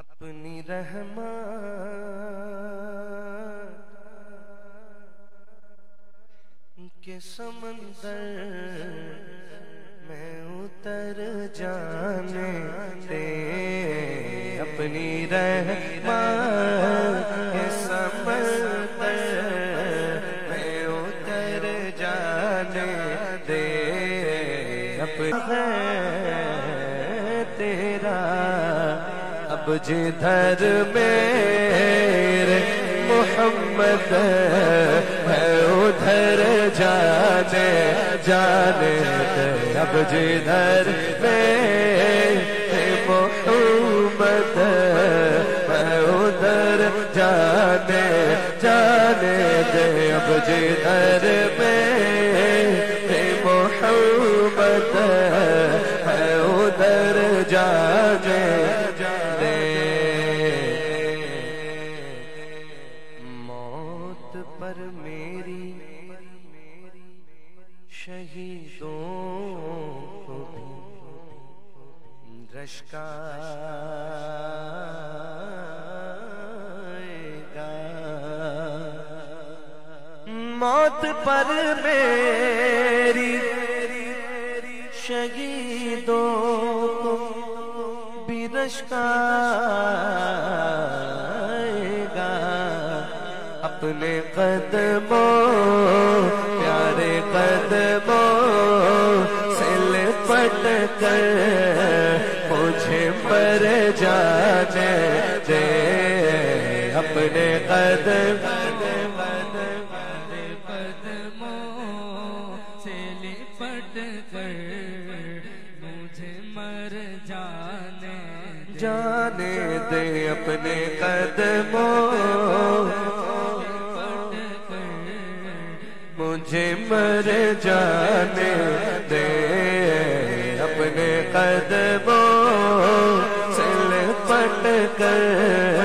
अपनी रहमा के समंदर में उतर जाने दे। अपनी रहमा अब जिधर मेरे मोहम्मद है, उधर जाने जाने अब जिधर मेरे मोहम्मद है, उधर जाने जाने दे। अब जिधर मेरे मोहम्मद मेरी शहीदों भी रश्का मौत पर मेरी शहीदों को भी अपने कदमों, प्यारे कदमों से लिपट कर मुझे पर जाने दे। अपने कदम, जाने दे अपने कदमों मुझे मर जाने दे अपने कदमों से पट कर।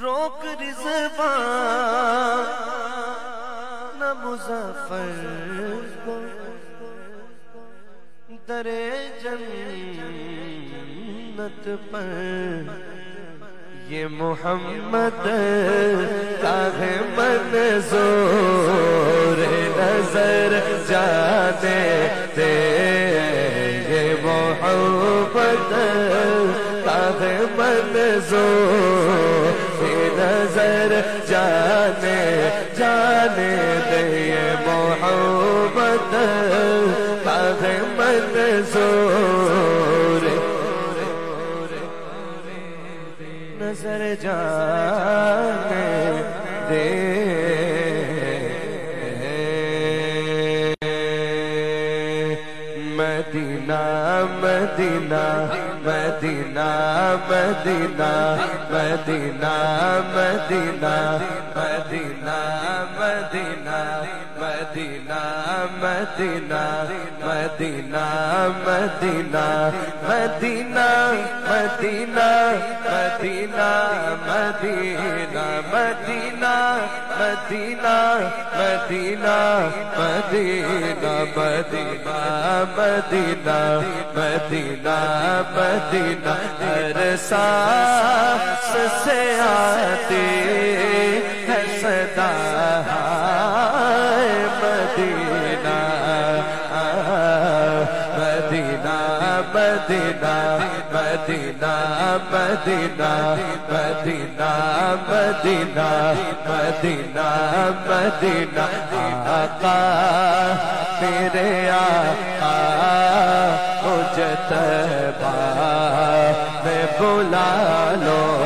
रोक रिजवान मुजफ्फर को दरे जन्नत पर। ये मोहम्मद का है मंजूर नज़र जाने दे ये मोहम्मद का है मंजूर पर जाने जाने दे मोहब्बत काहे मंजूर नजर जाने Medina Medina Medina Medina Medina Medina Medina Medina Medina Medina Medina Medina Medina Medina Medina Medina Medina Medina Medina Medina Medina Medina Medina Medina, हर सांस से आती है सदा। हाय Medina Medina Medina Medina Medina Medina आका मेरे आका मुझे तबा में बुला लो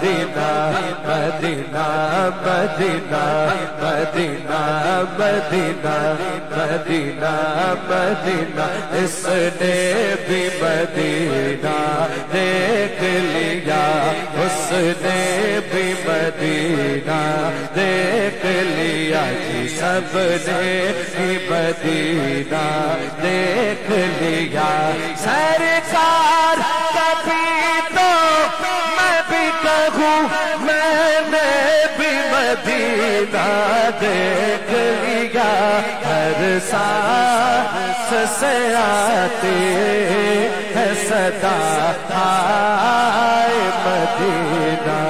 Medina Medina Medina Medina Medina Medina Medina. इसने भी मदीना देख लिया। उसने भी मदीना देख लिया जी सबने भी मदीना देख लिया। सरकार लिया हर सांस से आते है सदा मदीना